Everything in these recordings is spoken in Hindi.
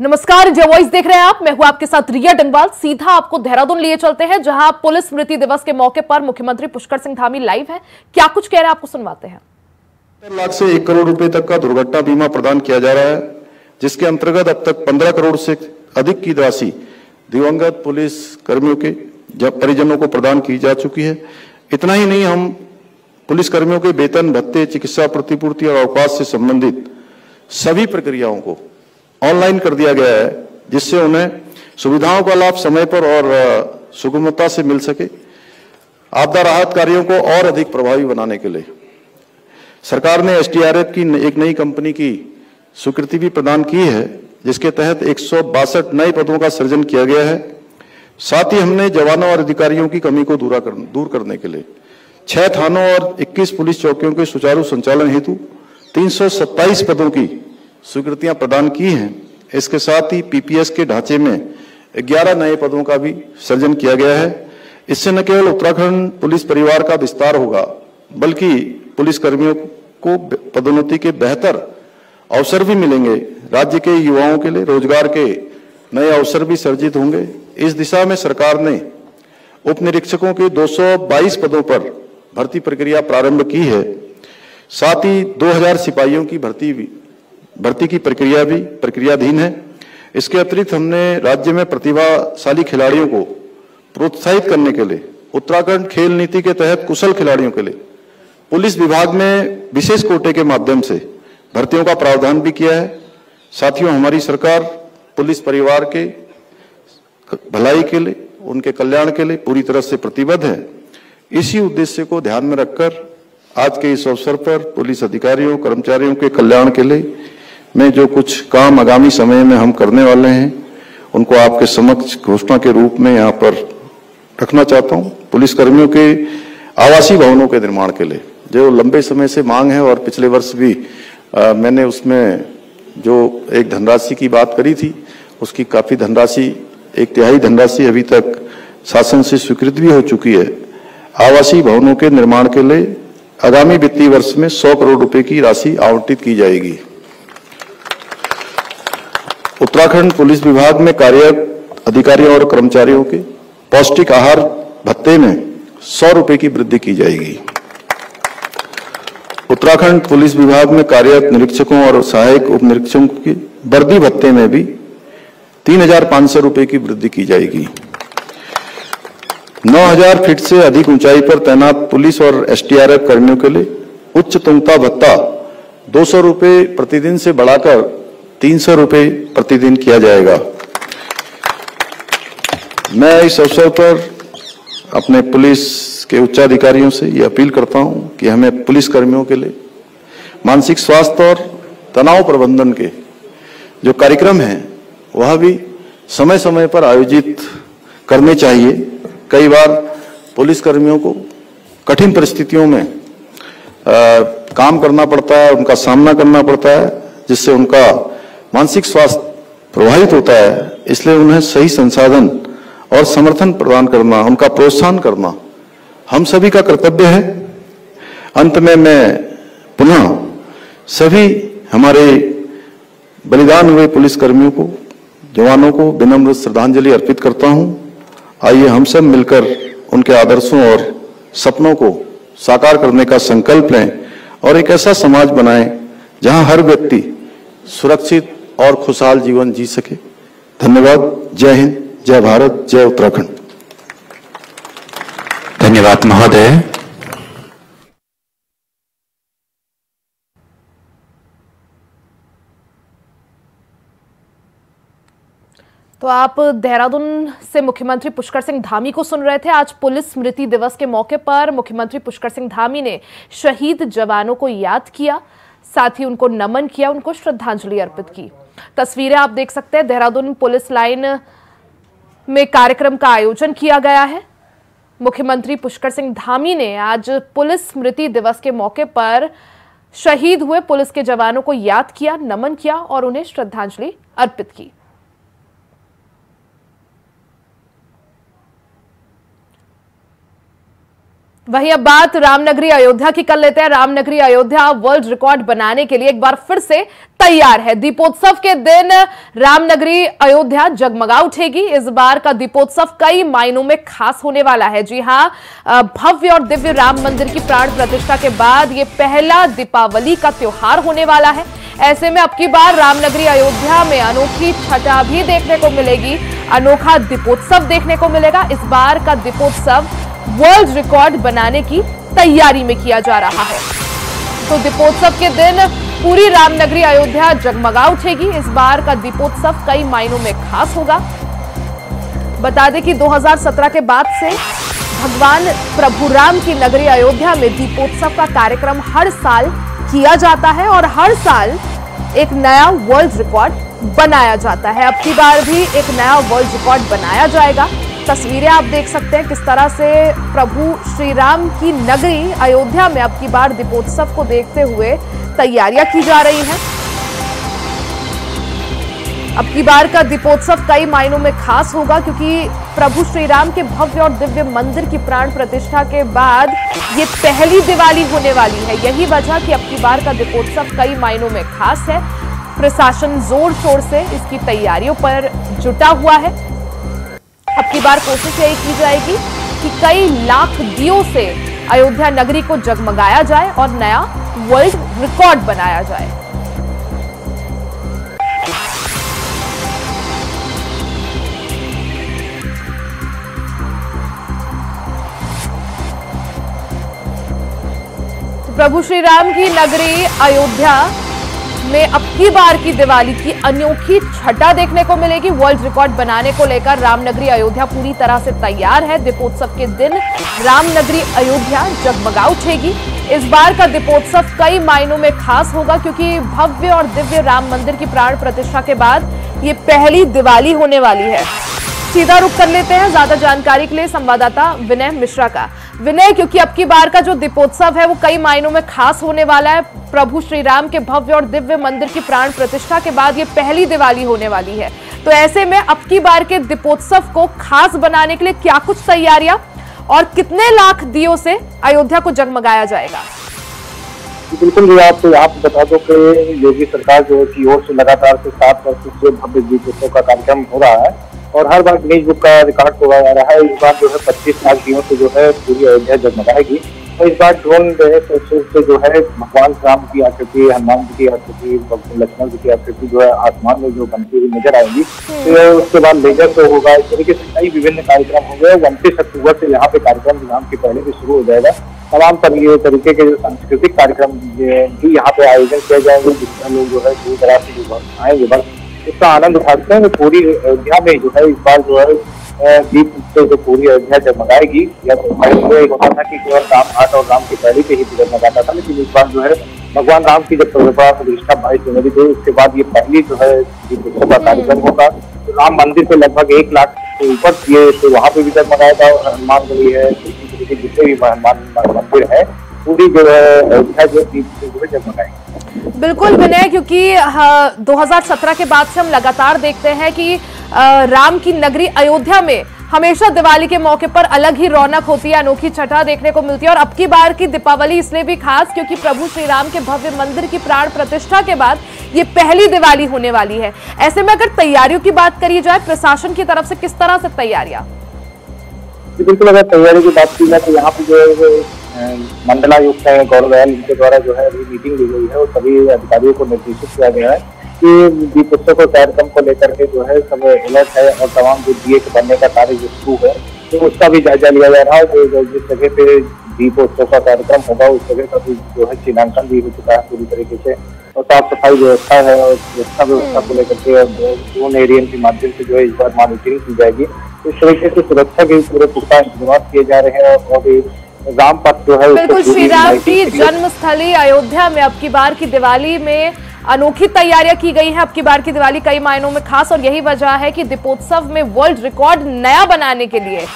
नमस्कार, जय वॉइस देख रहे हैं आप। मैं हूँ आपके साथ रिया डंगवाल। सीधा आपको देहरादून लिए चलते हैं, जहाँ पुलिस स्मृति दिवस के मौके पर मुख्यमंत्री पुष्कर सिंह धामी लाइव है। क्या कुछ कह रहे हैं, आपको सुनवाते हैं। लाख से एक करोड़ रुपए तक का दुर्घटना बीमा प्रदान किया जा रहा है, जिसके अंतर्गत अब तक पंद्रह करोड़ से अधिक की राशि दिवंगत पुलिस कर्मियों के परिजनों को प्रदान की जा चुकी है। इतना ही नहीं, हम पुलिस कर्मियों के वेतन, भत्ते, चिकित्सा प्रतिपूर्ति और अवकाश से संबंधित सभी प्रक्रियाओं को ऑनलाइन कर दिया गया है जिससे उन्हें सुविधाओं का लाभ समय पर और सुगमता से मिल सके। आपदा राहत कार्यों को और अधिक प्रभावी बनाने के लिए। सरकार ने एसडीआरएफ की एक नई कंपनी की स्वीकृति भी प्रदान की है जिसके तहत एक सौ बासठ नए पदों का सृजन किया गया है। साथ ही हमने जवानों और अधिकारियों की कमी को दूर कर, दूर करने के लिए छह थानों और 21 पुलिस चौकियों के सुचारू संचालन हेतु 327 पदों की स्वीकृतियाँ प्रदान की हैं। इसके साथ ही पीपीएस के ढांचे में 11 नए पदों का भी सृजन किया गया है। इससे न केवल उत्तराखंड पुलिस परिवार का विस्तार होगा, बल्कि पुलिस कर्मियों को पदोन्नति के बेहतर अवसर भी मिलेंगे। राज्य के युवाओं के लिए रोज़गार के नए अवसर भी सर्जित होंगे। इस दिशा में सरकार ने उप निरीक्षकों के 222 पदों पर भर्ती प्रक्रिया प्रारंभ की है। साथ ही 2000 सिपाहियों की भर्ती भी भर्ती की प्रक्रिया भी प्रक्रियाधीन है। इसके अतिरिक्त हमने राज्य में प्रतिभाशाली खिलाड़ियों को प्रोत्साहित करने के लिए, उत्तराखंड खेल नीति के तहत कुशल खिलाड़ियों के लिए, पुलिस विभाग में विशेष कोटे के माध्यम से भर्तियों का प्रावधान भी किया है। साथियों, हमारी सरकार पुलिस परिवार के भलाई के लिए, उनके कल्याण के लिए पूरी तरह से प्रतिबद्ध है। इसी उद्देश्य को ध्यान में रखकर आज के इस अवसर पर पुलिस अधिकारियों, कर्मचारियों के कल्याण के लिए मैं जो कुछ काम आगामी समय में हम करने वाले हैं उनको आपके समक्ष घोषणा के रूप में यहाँ पर रखना चाहता हूँ पुलिस कर्मियों के आवासीय भवनों के निर्माण के लिए। जो लंबे समय से मांग है और पिछले वर्ष भी आ, मैंने उसमें जो एक धनराशि की बात करी थी उसकी काफ़ी धनराशि एक तिहाई धनराशि अभी तक शासन से स्वीकृत भी हो चुकी है। आवासीय भवनों के निर्माण के लिए आगामी वित्तीय वर्ष में 100 करोड़ रुपए की राशि आवंटित की जाएगी। उत्तराखंड पुलिस विभाग में कार्यरत अधिकारियों और कर्मचारियों के पौष्टिक आहार भत्ते में सौ रुपए की वृद्धि की जाएगी। उत्तराखंड पुलिस विभाग में कार्यरत निरीक्षकों और सहायक उप निरीक्षकों की वर्दी भत्ते में भी तीन हज़ार पाँच सौ रुपए की वृद्धि की जाएगी। 9000 फीट से अधिक ऊंचाई पर तैनात पुलिस और एसटीआरएफ कर्मियों के लिए उच्च तुंगता भत्ता दो सौ प्रतिदिन से बढ़ाकर तीन सौ रुपये प्रतिदिन किया जाएगा। मैं इस अवसर पर अपने पुलिस के उच्चाधिकारियों से ये अपील करता हूँ कि हमें पुलिस कर्मियों के लिए मानसिक स्वास्थ्य और तनाव प्रबंधन के जो कार्यक्रम हैं वह भी समय समय पर आयोजित करने चाहिए। कई बार पुलिस कर्मियों को कठिन परिस्थितियों में आ, काम करना पड़ता है उनका सामना करना पड़ता है जिससे उनका मानसिक स्वास्थ्य प्रभावित होता है, इसलिए उन्हें सही संसाधन और समर्थन प्रदान करना, उनका प्रोत्साहन करना, हम सभी का कर्तव्य है। अंत में मैं पुनः सभी हमारे बलिदान हुए पुलिसकर्मियों को, जवानों को विनम्र श्रद्धांजलि अर्पित करता हूँ। आइए हम सब मिलकर उनके आदर्शों और सपनों को साकार करने का संकल्प लें और एक ऐसा समाज बनाएँ जहाँ हर व्यक्ति सुरक्षित और खुशहाल जीवन जी सके। धन्यवाद। जय हिंद जय भारत जय उत्तराखंड। धन्यवाद महोदय। तो आप देहरादून से मुख्यमंत्री पुष्कर सिंह धामी को सुन रहे थे। आज पुलिस स्मृति दिवस के मौके पर मुख्यमंत्री पुष्कर सिंह धामी ने शहीद जवानों को याद किया। साथ ही उनको नमन किया, उनको श्रद्धांजलि अर्पित की। तस्वीरें आप देख सकते हैं, देहरादून पुलिस लाइन में कार्यक्रम का आयोजन किया गया है। मुख्यमंत्री पुष्कर सिंह धामी ने आज पुलिस स्मृति दिवस के मौके पर शहीद हुए पुलिस के जवानों को याद किया, नमन किया और उन्हें श्रद्धांजलि अर्पित की। वहीं अब बात रामनगरी अयोध्या की कर लेते हैं। रामनगरी अयोध्या वर्ल्ड रिकॉर्ड बनाने के लिए एक बार फिर से तैयार है। दीपोत्सव के दिन रामनगरी अयोध्या जगमगा उठेगी। इस बार का दीपोत्सव कई मायनों में खास होने वाला है। जी हाँ भव्य और दिव्य राम मंदिर की प्राण प्रतिष्ठा के बाद ये पहला दीपावली का त्योहार होने वाला है। ऐसे में अब की बार रामनगरी अयोध्या में अनोखी छटा भी देखने को मिलेगी। अनोखा दीपोत्सव देखने को मिलेगा। इस बार का दीपोत्सव वर्ल्ड रिकॉर्ड बनाने की तैयारी में किया जा रहा है। तो दीपोत्सव के दिन पूरी रामनगरी अयोध्या जगमगा उठेगी इस बार का दीपोत्सव कई मायनों में खास होगा। बता दें कि 2017 के बाद से भगवान प्रभु राम की नगरी अयोध्या में दीपोत्सव का कार्यक्रम हर साल किया जाता है और हर साल एक नया वर्ल्ड रिकॉर्ड बनाया जाता है। अब की बार भी एक नया वर्ल्ड रिकॉर्ड बनाया जाएगा। तस्वीरें आप देख सकते हैं किस तरह से प्रभु श्री राम की नगरी अयोध्या में अब की बार दीपोत्सव को देखते हुए तैयारियाँ की जा रही हैं। अब की बार का दीपोत्सव कई मायनों में खास होगा क्योंकि प्रभु श्री राम के भव्य और दिव्य मंदिर की प्राण प्रतिष्ठा के बाद ये पहली दिवाली होने वाली है। यही वजह कि अब की बार का दीपोत्सव कई मायनों में खास है। प्रशासन ज़ोर शोर से इसकी तैयारियों पर जुटा हुआ है। अब की बार कोशिश यही की जाएगी कि कई लाख दियो से अयोध्या नगरी को जगमगाया जाए और नया वर्ल्ड रिकॉर्ड बनाया जाए। तो प्रभु श्री राम की नगरी अयोध्या में अब की बार की दिवाली की अनोखी छटा देखने को मिलेगी। वर्ल्ड रिकॉर्ड बनाने को लेकर रामनगरी अयोध्या पूरी तरह से तैयार है। दीपोत्सव के दिन रामनगरी अयोध्या जगमगा उठेगी इस बार का दीपोत्सव कई मायनों में खास होगा क्योंकि भव्य और दिव्य राम मंदिर की प्राण प्रतिष्ठा के बाद ये पहली दिवाली होने वाली है। सीधा रुख कर लेते हैं। ज़्यादा जानकारी के लिए संवाददाता विनय मिश्रा का। विनय, क्योंकि अब की बार का जो दीपोत्सव है वो कई मायनों में खास होने वाला है। प्रभु श्री राम के भव्य और दिव्य मंदिर की प्राण प्रतिष्ठा के बाद ये पहली दिवाली होने वाली है। तो ऐसे में अब की बार के दीपोत्सव को खास बनाने के लिए क्या कुछ तैयारियाँ और कितने लाख दियो से अयोध्या को जगमगाया जाएगा? बिल्कुल आप तो आप बता दो कि योगी सरकार जो की ओर से लगातार से सात वर्ष से भव्य दीपोत्सव का कार्यक्रम हो रहा है और हर बार गिनीज बुक का रिकॉर्ड तोड़ा जा रहा है। इस बार जो है पच्चीस लाख दिनों से जो है पूरी अयोध्या जगमगाएगी। तो इस बार ड्रोन से जो है भगवान राम की आकृति हनुमान जी की आकृति लक्ष्मण जी की आकृति जो है आसमान में जो बनती हुई नज़र आएगी। हम्म। तो उसके बाद लेजर शो होगा। इस तरीके से कई विभिन्न कार्यक्रम होंगे उनतीस अक्टूबर से यहाँ पे कार्यक्रम राम के पहले भी शुरू हो जाएगा। तमाम तरीके के जो सांस्कृतिक कार्यक्रम भी यहाँ पे आयोजन किए जाएँगे जिसमें लोग जो है दूर दराज से जो आएँगे बस उसका आनंद उठाते हैं पूरी अयोध्या में जो है इस बार जो है दीप से जो पूरी अयोध्या जगमगाएगी। या तो पहले होता था कि केवल राम घाट और राम की पहली पे ही जगमगाता था, लेकिन इस बार जो है, भगवान राम की जब प्रतिष्ठा बाईस जनवरी थी उसके बाद ये पहली जो है दीप उत्सव का कार्यक्रम होगा। तो राम मंदिर से लगभग एक लाख से ऊपर ये तो वहाँ पे भी जगमगाया था, और हनुमान गली है, जितने भी हनुमान मंदिर है, पूरी जो है, अयोध्या जो दीप से जो है जगमगाएँगे। बिल्कुल विनय, क्योंकि 2017 के बाद से हम लगातार देखते हैं कि राम की नगरी अयोध्या में हमेशा दिवाली के मौके पर अलग ही रौनक होती है, अनोखी छठा देखने को मिलती है और अब की बार की दीपावली इसलिए भी खास क्योंकि प्रभु श्री राम के भव्य मंदिर की प्राण प्रतिष्ठा के बाद ये पहली दिवाली होने वाली है। ऐसे में अगर तैयारियों की बात करी जाए, प्रशासन की तरफ़ से किस तरह से तैयारियाँ? बिल्कुल, अगर तैयारी की बात की जाए तो यहाँ पे जो मंडलायुक्त है, गौरव दयाल इनके द्वारा जो है अभी मीटिंग ली गई है और सभी अधिकारियों को निर्देशित किया गया है कि दीपोत्सव को कार्यक्रम को लेकर के जो है सब अलर्ट है और तमाम जो दिए के बनने का कार्य जो शुरू है तो उसका भी जायजा लिया जा रहा है। जो जिस जगह पे दीपोत्सव का कार्यक्रम होगा, उस जगह का भी जो है चिन्हांकन भी हो चुका है पूरी तरीके से और साफ़ सफ़ाई व्यवस्था है और सुरक्षा व्यवस्था को लेकर के ड्रोन एरियन के माध्यम से जो है इस बार मॉनिटरिंग की जाएगी। इस तरीके से सुरक्षा के पूरे पुख्ता इंतज़ाम किए जा रहे हैं और राम पथ जो है बिल्कुल श्री राम की जन्म स्थली अयोध्या में अब की बार की दिवाली में अनोखी तैयारियाँ की गई है। अब की बार की दिवाली कई मायनों में खास और यही वजह है कि दीपोत्सव में वर्ल्ड रिकॉर्ड नया बनाने के लिए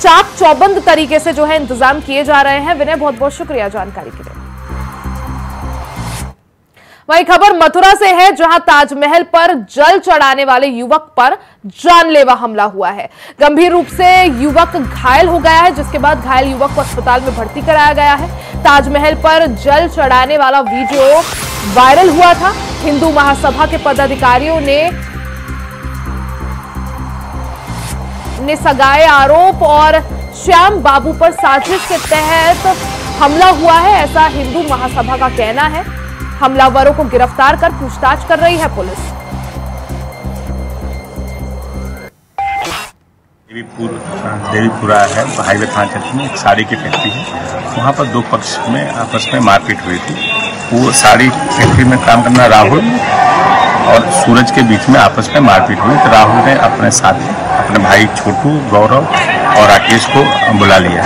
चाक चौबंद तरीके से जो है इंतज़ाम किए जा रहे हैं। विनय बहुत बहुत शुक्रिया जानकारी के लिए। वही खबर मथुरा से है, जहाँ ताजमहल पर जल चढ़ाने वाले युवक पर जानलेवा हमला हुआ है। गंभीर रूप से युवक घायल हो गया है, जिसके बाद घायल युवक को अस्पताल में भर्ती कराया गया है। ताजमहल पर जल चढ़ाने वाला वीडियो वायरल हुआ था। हिंदू महासभा के पदाधिकारियों ने ने सगाए आरोप और श्याम बाबू पर साजिश के तहत हमला हुआ है, ऐसा हिंदू महासभा का कहना है। हमलावरों को गिरफ़्तार कर पूछताछ कर रही है पुलिस। देवीपुर, देवीपुरा है, हाईवे थाना क्षेत्र में एक साड़ी की फैक्ट्री है। वहाँ पर दो पक्ष में आपस में मारपीट हुई थी। वो साड़ी फैक्ट्री में काम करना राहुल और सूरज के बीच में आपस में मारपीट हुई। तो राहुल ने अपने साथी, अपने भाई छोटू, गौरव और राकेश को बुला लिया।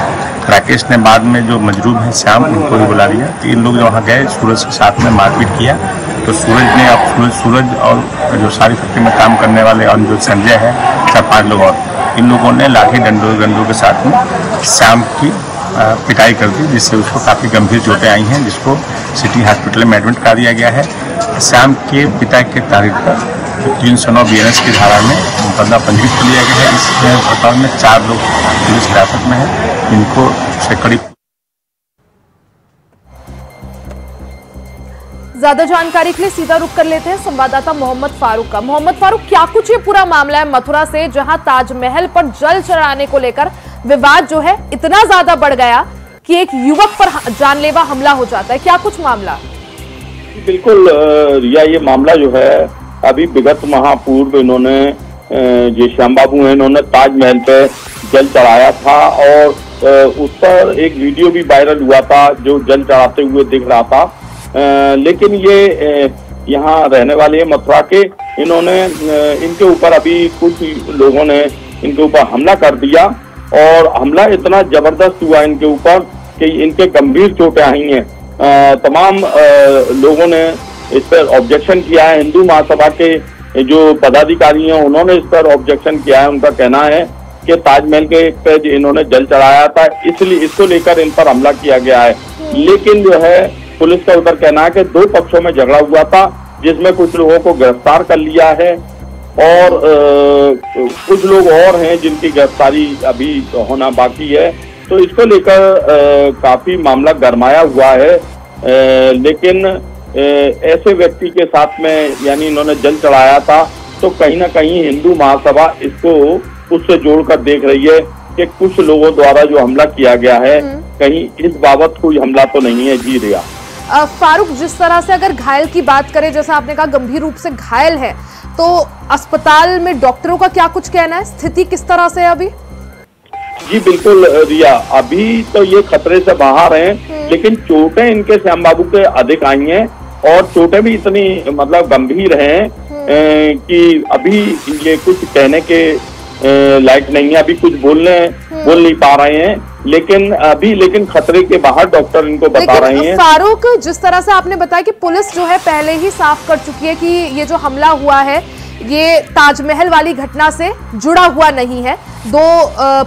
राकेश ने बाद में जो मजरूब है श्याम, उनको भी बुला लिया। तो इन लोग वहाँ गए, सूरज के साथ में मारपीट किया। तो सूरज ने अब सूरज सूरज और जो सारी फैक्ट्री में काम करने वाले और जो संजय है, चार पाँच लोग और। इन लोगों ने लाठी डंडों डंडों के साथ में श्याम की पिटाई कर दी, जिससे उसको काफ़ी गंभीर चोटें आई हैं, जिसको सिटी हॉस्पिटल में एडमिट करा दिया गया है। श्याम के पिता के तारीख पर तीन सौ नौ बी की धारा में मुकदमा पंजीकृत कर लिया गया है। इस अस्पताल में चार लोग पुलिस हिरासत में है। इनको से कड़ी ज़्यादा जानकारी के लिए सीधा रुक कर लेते हैं संवाददाता मोहम्मद फारूक का। मोहम्मद फारूक क्या कुछ ये पूरा मामला है मथुरा से जहाँ ताजमहल पर जल चढ़ाने को लेकर विवाद जो है इतना ज़्यादा बढ़ गया कि एक युवक पर जानलेवा हमला हो जाता है। क्या कुछ मामला? बिल्कुल रिया ये मामला जो है अभी विगत महापूर्व इन्होंने जो श्याम बाबू है, इन्होंने ताजमहल पे जल चढ़ाया था और उस पर एक वीडियो भी वायरल हुआ था जो जल चढ़ाते हुए दिख रहा था। लेकिन ये यहाँ रहने वाले मथुरा के, इन्होंने इनके ऊपर अभी कुछ लोगों ने इनके ऊपर हमला कर दिया और हमला इतना ज़बरदस्त हुआ इनके ऊपर कि इनके गंभीर चोटें आई हैं। तमाम लोगों ने इस पर ऑब्जेक्शन किया है। हिंदू महासभा के जो पदाधिकारी हैं उन्होंने इस पर ऑब्जेक्शन किया है। उनका कहना है कि ताजमहल के पे इन्होंने जल चढ़ाया था इसलिए इसको लेकर इन पर हमला किया गया है। लेकिन जो है पुलिस का उधर कहना है कि दो पक्षों में झगड़ा हुआ था जिसमें कुछ लोगों को गिरफ़्तार कर लिया है और कुछ लोग और हैं जिनकी गिरफ्तारी अभी होना बाकी है। तो इसको लेकर काफ़ी मामला गरमाया हुआ है। आ, लेकिन ऐसे व्यक्ति के साथ में यानी इन्होंने जल चढ़ाया था तो कहीं ना कहीं हिंदू महासभा इसको उससे जोड़कर देख रही है कि कुछ लोगों द्वारा जो हमला किया गया है हम्म। कहीं इस बाबत कोई हमला तो नहीं है जी रिया। फारूक जिस तरह से अगर घायल की बात करें जैसा आपने कहा गंभीर रूप से घायल है तो अस्पताल में डॉक्टरों का क्या कुछ कहना है? स्थिति किस तरह से है अभी? जी बिल्कुल रिया अभी तो ये खतरे से बाहर हैं हम्म। लेकिन चोटें इनके श्याम बाबू के अधिक आई हैं और चोटें भी इतनी मतलब गंभीर हैं हम्म। कि अभी ये कुछ कहने के लायक नहीं है अभी कुछ बोलने हम्म। बोल नहीं पा रहे हैं लेकिन अभी लेकिन खतरे के बाहर डॉक्टर इनको बता रहे हैं फारूक जिस तरह से आपने बताया कि पुलिस जो है पहले ही साफ़ कर चुकी है कि ये जो हमला हुआ है ये ताजमहल वाली घटना से जुड़ा हुआ नहीं है। दो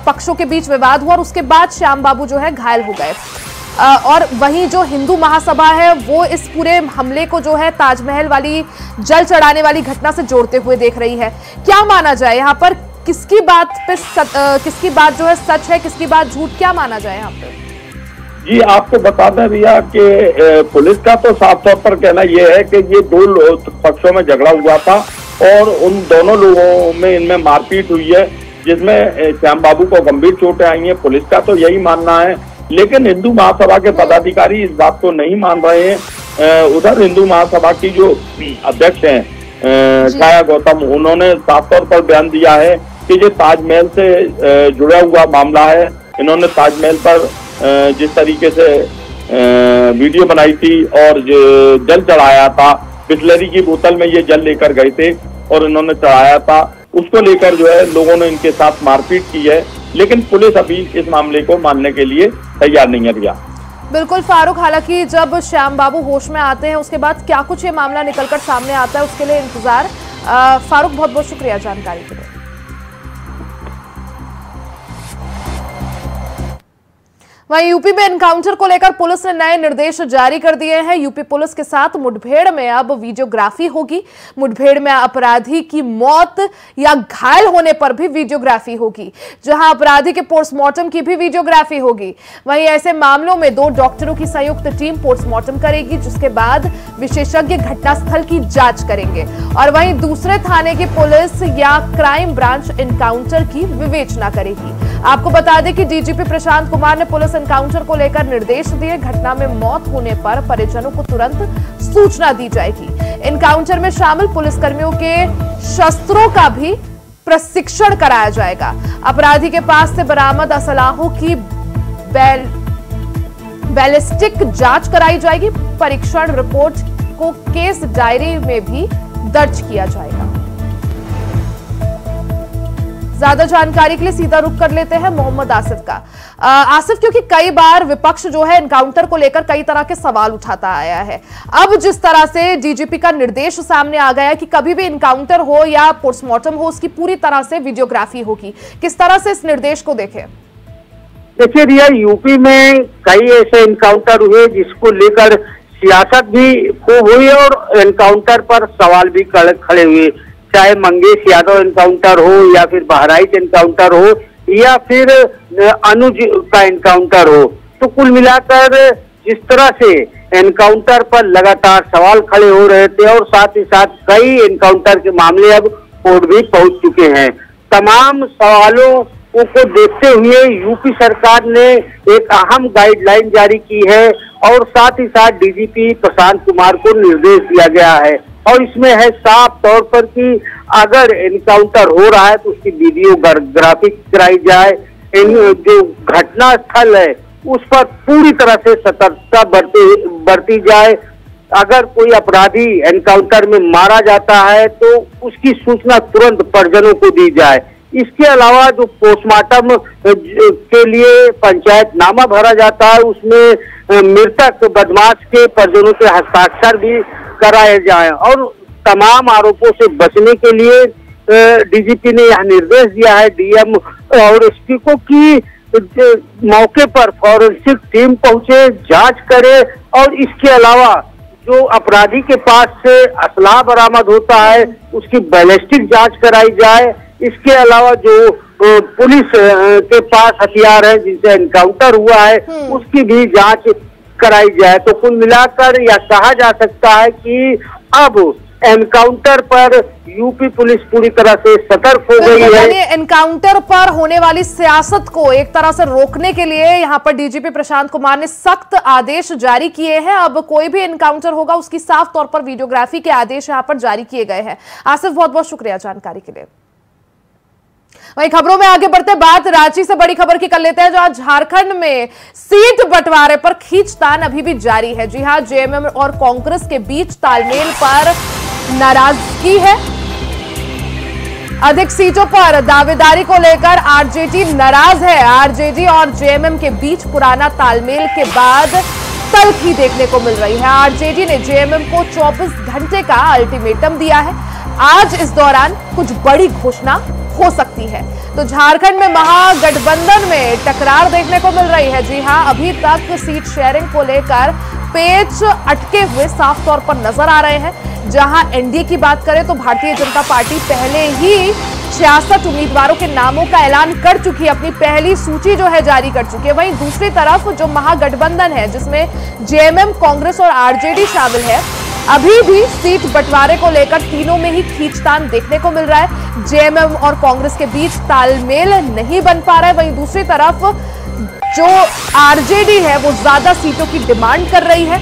पक्षों के बीच विवाद हुआ और उसके बाद श्याम बाबू जो है घायल हो गए। और वहीं जो हिंदू महासभा है वो इस पूरे हमले को जो है ताजमहल वाली जल चढ़ाने वाली घटना से जोड़ते हुए देख रही है। क्या माना जाए यहाँ पर? किसकी बात पे सत, आ, किसकी बात जो है सच है किसकी बात झूठ क्या माना जाए यहाँ पे? जी आपको बता दें भैया कि पुलिस का तो साफ़ तौर पर कहना यह है कि ये दो पक्षों में झगड़ा हुआ था। और उन दोनों लोगों में इनमें मारपीट हुई है जिसमें श्याम बाबू को गंभीर चोटें आई हैं। पुलिस का तो यही मानना है लेकिन हिंदू महासभा के पदाधिकारी इस बात को नहीं मान रहे हैं। उधर हिंदू महासभा की जो अध्यक्ष हैं छाया गौतम उन्होंने साफ़ तौर पर बयान दिया है कि जो ताजमहल से जुड़ा हुआ मामला है। इन्होंने ताजमहल पर जिस तरीके से वीडियो बनाई थी और जल चढ़ाया था बिस्लरी की बोतल में ये जल लेकर गए थे। और इन्होंने चढ़ाया था। उसको लेकर जो है लोगों ने इनके साथ मारपीट की है, लेकिन पुलिस अभी इस मामले को मानने के लिए तैयार नहीं है भैया। बिल्कुल, फारूक, हालाँकि जब श्याम बाबू होश में आते हैं, उसके बाद क्या कुछ ये मामला निकलकर सामने आता है, उसके लिए इंतज़ार। फारूक बहुत बहुत शुक्रिया जानकारी के लिए। वहीं यूपी में एनकाउंटर को लेकर पुलिस ने नए निर्देश जारी कर दिए हैं। यूपी पुलिस के साथ मुठभेड़ में अब वीडियोग्राफी होगी। मुठभेड़ में अपराधी की मौत या घायल होने पर भी वीडियोग्राफी होगी, जहाँ अपराधी के पोस्टमार्टम की भी वीडियोग्राफी होगी। वहीं ऐसे मामलों में दो डॉक्टरों की संयुक्त टीम पोस्टमार्टम करेगी, जिसके बाद विशेषज्ञ घटनास्थल की जाँच करेंगे। और वहीं दूसरे थाने की पुलिस या क्राइम ब्रांच एनकाउंटर की विवेचना करेगी। आपको बता दें कि डीजीपी प्रशांत कुमार ने पुलिस एनकाउंटर को लेकर निर्देश दिए। घटना में मौत होने पर परिजनों को तुरंत सूचना दी जाएगी। एनकाउंटर में शामिल पुलिसकर्मियों के शस्त्रों का भी प्रशिक्षण कराया जाएगा। अपराधी के पास से बरामद असलाहों की बैल, बैलिस्टिक जाँच कराई जाएगी। परीक्षण रिपोर्ट को केस डायरी में भी दर्ज किया जाएगा। ज़्यादा जानकारी के लिए सीधा रुख कर लेते हैं मोहम्मद आसिफ का। आसिफ, क्योंकि कई बार विपक्ष जो है एनकाउंटर को लेकर कई तरह के सवाल उठाता आया है। अब जिस तरह से डीजीपी का निर्देश सामने आ गया कि कभी भी एनकाउंटर हो या पोस्टमार्टम हो, उसकी पूरी तरह से वीडियोग्राफी होगी। किस तरह से इस निर्देश को देखें? देखिए रिया यूपी में कई ऐसे इनकाउंटर हुए जिसको लेकर सियासत भी खूब हुई और एनकाउंटर पर सवाल भी खड़े हुए। चाहे मंगेश यादव एनकाउंटर हो या फिर बहराइच एनकाउंटर हो या फिर अनुज का एनकाउंटर हो तो कुल मिलाकर जिस तरह से एनकाउंटर पर लगातार सवाल खड़े हो रहे थे और साथ ही साथ कई एनकाउंटर के मामले अब कोर्ट भी पहुँच चुके हैं। तमाम सवालों को देखते हुए यूपी सरकार ने एक अहम गाइडलाइन जारी की है और साथ ही साथ डीजीपी प्रशांत कुमार को निर्देश दिया गया है। और इसमें है साफ़ तौर पर कि अगर एनकाउंटर हो रहा है तो उसकी वीडियो ग्राफिक कराई जाए। इन जो घटना स्थल है, उस पर पूरी तरह से सतर्कता बरती बरती जाए। अगर कोई अपराधी एनकाउंटर में मारा जाता है तो उसकी सूचना तुरंत परिजनों को दी जाए। इसके अलावा जो पोस्टमार्टम के लिए पंचायत नामा भरा जाता है, उसमें मृतक बदमाश के परिजनों के हस्ताक्षर भी कराए जाए और तमाम आरोपों से बचने के लिए डीजीपी ने यह निर्देश दिया है डीएम और एसपी को कि मौके पर फॉरेंसिक टीम पहुँचे जाँच करे और इसके अलावा जो अपराधी के पास से असलाह बरामद होता है उसकी बैलिस्टिक जाँच कराई जाए इसके अलावा जो पुलिस के पास हथियार है जिनसे एनकाउंटर हुआ है हम्म। उसकी भी जाँच कराई जाए तो कुल मिलाकर यह कहा जा सकता है कि अब एनकाउंटर पर यूपी पुलिस पूरी तरह से सतर्क हो गई है। एनकाउंटर पर होने वाली सियासत को एक तरह से रोकने के लिए यहाँ पर डीजीपी प्रशांत कुमार ने सख्त आदेश जारी किए हैं। अब कोई भी एनकाउंटर होगा उसकी साफ़ तौर पर वीडियोग्राफी के आदेश यहाँ पर जारी किए गए हैं। आसिफ बहुत बहुत शुक्रिया जानकारी के लिए। वहीं खबरों में आगे बढ़ते बात रांची से बड़ी खबर की कर लेते हैं जहाँ झारखंड में सीट बंटवारे पर खींचतान अभी भी जारी है। जी हाँ, जेएमएम और कांग्रेस के बीच तालमेल पर नाराज़गी है। अधिक सीटों पर दावेदारी को लेकर आरजेडी नाराज़ है। आरजेडी और जेएमएम के बीच पुराना तालमेल के बाद तलखी देखने को मिल रही है। आरजेडी ने जेएमएम को 24 घंटे का अल्टीमेटम दिया है। आज इस दौरान कुछ बड़ी घोषणा हो सकती है। तो झारखंड में महागठबंधन में टकरार देखने को मिल रही है। जी हाँ अभी तक सीट शेयरिंग को लेकर पेच अटके हुए साफ़ तौर पर नज़र आ रहे हैं। जहाँ एनडीए की बात करें तो भारतीय जनता पार्टी पहले ही छियासठ उम्मीदवारों के नामों का ऐलान कर चुकी है। अपनी पहली सूची जो है जारी कर चुकी है। वहीं दूसरी तरफ़ जो महागठबंधन है, जिसमें जेएमएम, कांग्रेस और आरजेडी शामिल है अभी भी सीट बंटवारे को लेकर तीनों में ही खींचतान देखने को मिल रहा है। जेएमएम और कांग्रेस के बीच तालमेल नहीं बन पा रहा है। वहीं दूसरी तरफ़ जो आरजेडी है, वो ज़्यादा सीटों की डिमांड कर रही है।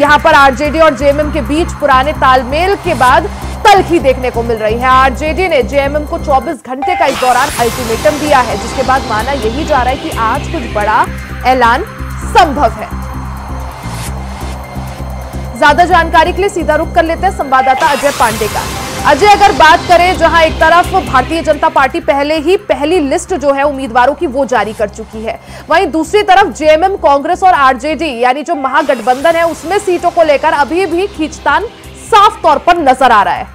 यहाँ पर आरजेडी और जेएमएम के बीच पुराने तालमेल के बाद तलखी देखने को मिल रही है। आरजेडी ने जेएमएम को 24 घंटे का इस दौरान अल्टीमेटम दिया है, जिसके बाद माना यही जा रहा है कि आज कुछ बड़ा ऐलान संभव है। ज़्यादा जानकारी के लिए सीधा रुख कर लेते हैं संवाददाता अजय पांडे का। अजय, अगर बात करें जहाँ एक तरफ़ भारतीय जनता पार्टी पहले ही पहली लिस्ट जो है उम्मीदवारों की वो जारी कर चुकी है, वहीं दूसरी तरफ़ जेएमएम कांग्रेस और आरजेडी, यानी जो महागठबंधन है, उसमें सीटों को लेकर अभी भी खींचतान साफ़ तौर पर नज़र आ रहा है।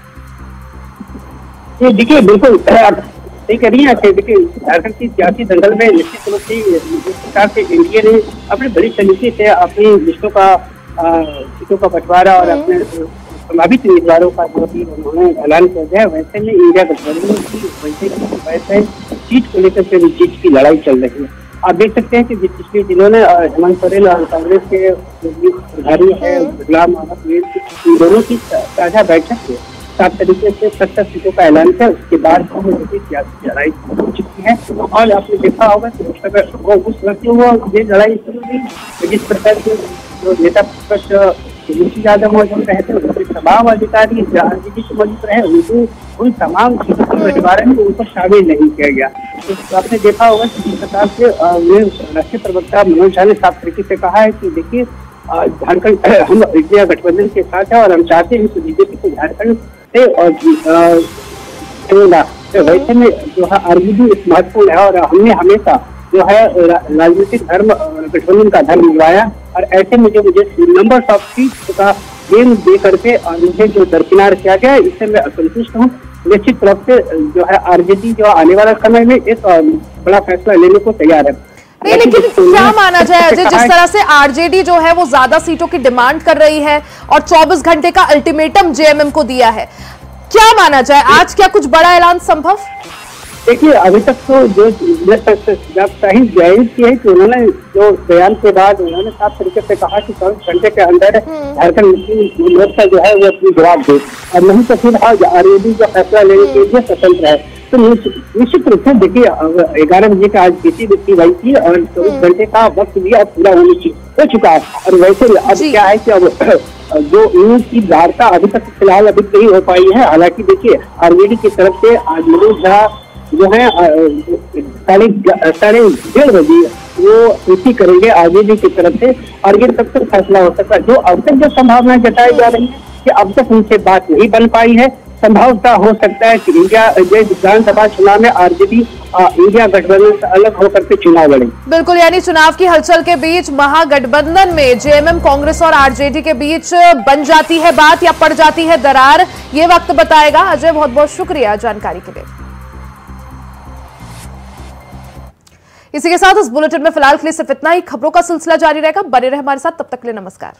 देखिए, बिल्कुल सही कह रही है देखिए, झारखंड की सियासी दंगल में निश्चित रूप से से एनडीए ने अपने बड़ी तरीके से अपनी लिस्टों का सीटों का बंटवारा और अपने संभावित उम्मीदवारों का जो भी उन्होंने ऐलान किया गया वैसे में इंडिया गठबंधन की वैसे वैसे सीट को लेकर के जीत की लड़ाई चल रही है। आप देख सकते हैं कि पिछले दिनों ने हेमंत सोरेन और कांग्रेस के प्रभारी है गुलाम मोहम्मद इन दोनों की साझा बैठक में सात तरीके से सत्तर सीटों का ऐलान किया उसके बाद की लड़ाई हो चुकी है। और आपने देखा होगा कि उस समय वो उस वक्त वो ये लड़ाई शुरू हुई जिस प्रकार से जो नेता प्रतिपक्ष यादव मौजूद रहे थे उनके तमाम अधिकारी जहाँ जी से मौजूद रहे, उनको, उन तमाम सीटों के बंटवारे में उनको शामिल नहीं किया गया। तो आपने देखा होगा कि प्रकार से राष्ट्रीय प्रवक्ता मनोज झा ने साफ़ तरीके से कहा है कि देखिए झारखंड, हम इंडिया गठबंधन के साथ है और हम चाहते हैं कि बीजेपी को झारखंड से और तो वैसे में जो है, आरबीडी महत्वपूर्ण है और हमने हमेशा जो है राजनीतिक धर्म गठबंधन का धर्म निभाया और ऐसे में जो मुझे नंबर ऑफ़ सीट का गेम दे करके और मुझे जो दरकिनार किया गया इससे मैं असंतुष्ट हूँ। निश्चित रूप से जो है आरजेडी जो आने वाला समय में एक बड़ा फैसला लेने को तैयार है। नहीं लेकिन क्या माना जाए अजय जिस तरह से आरजेडी जो है वो ज़्यादा सीटों की डिमांड कर रही है और 24 घंटे का अल्टीमेटम जेएमएम को दिया है। क्या माना जाए आज क्या कुछ बड़ा ऐलान संभव? देखिए अभी तक तो जो जब साहिब ज़ाहिर की है कि उन्होंने जो बयान के बाद उन्होंने साफ़ तरीके से कहा कि चौबीस घंटे के अंदर झारखंड मुस्लिम मोर्चा जो है वो अपनी जवाब दे। और नहीं तो फिर आज आरएडी जो फैसला लेने के लिए स्वतंत्र है। तो निश्चित रूप से देखिए ग्यारह बजे का आज बीती व्यक्ति भाई थी और चौबीस घंटे का वक्त भी अब पूरा होने हो चुका है। और वैसे अब क्या है कि अब जो न्यूज़ की वार्ता अभी तक फ़िलहाल अभी नहीं हो पाई है। हालाँकि देखिए आरजेडी की तरफ़ से आज मनोज झा जो है साढ़े साढ़े डेढ़ बजे वो कृषि करेंगे आरजेडी की तरफ़ से। और ये तब तक फैसला हो सकता है। जो अब तक जो संभावना जताई जा रही है कि अब तक उनसे बात नहीं बन पाई है, संभवता हो सकता है कि इंडिया विधानसभा चुनाव में आरजेडी इंडिया गठबंधन से अलग होकर के चुनाव लड़े। बिल्कुल, यानी चुनाव की हलचल के बीच महागठबंधन में जेएमएम कांग्रेस और आरजेडी के बीच बन जाती है बात या पड़ जाती है दरार, ये वक्त बताएगा। अजय बहुत बहुत शुक्रिया जानकारी के लिए। इसी के साथ इस बुलेटिन में फ़िलहाल के लिए सिर्फ़ इतना ही। खबरों का सिलसिला जारी रहेगा। बने रहे हमारे साथ। तब तक के लिए नमस्कार।